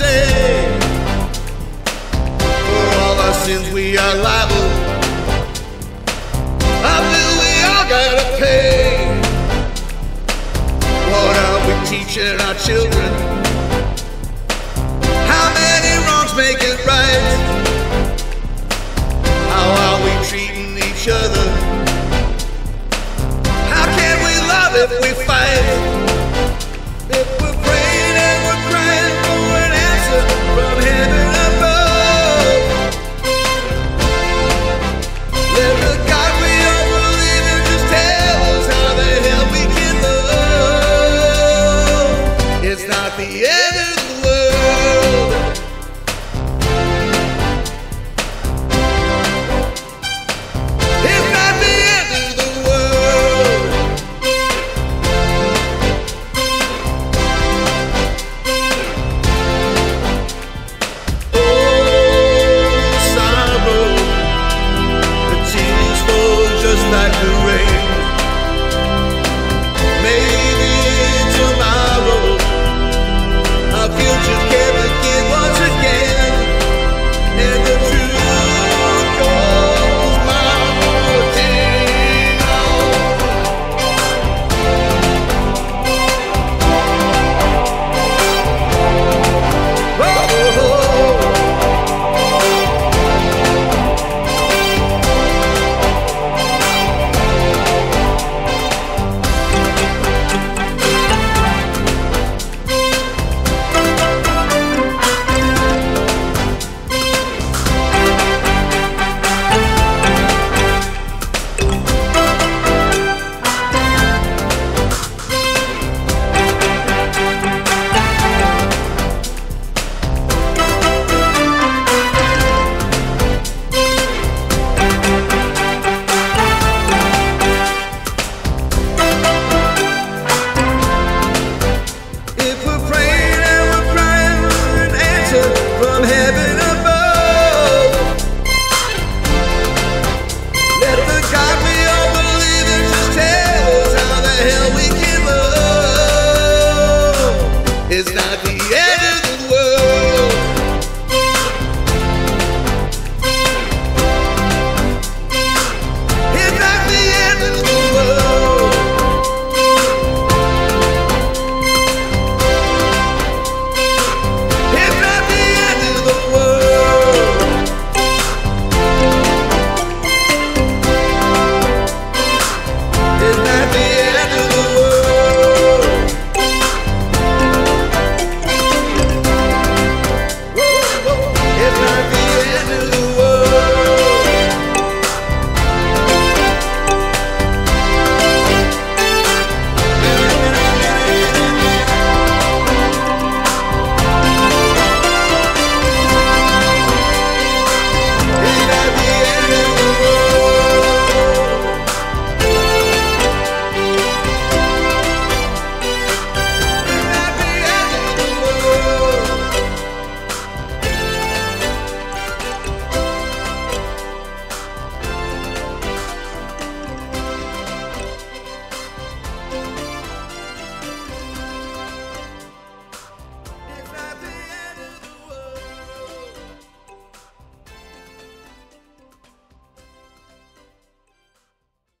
say For all our sins we are liable I feel we all gotta pay What are we teaching our children?